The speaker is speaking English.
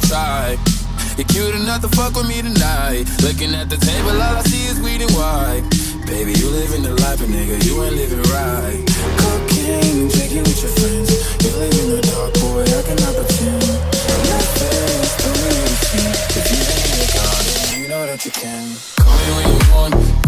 the type. You're cute enough to fuck with me tonight. Looking at the table, all I see is weed and white. Baby, you living the life, but nigga, you ain't living right. Cocaine and drinking with your friends. You live in the dark, boy, I cannot pretend. Nothing's doing anything. If you ain't your God, you know that you can. Call me when you want.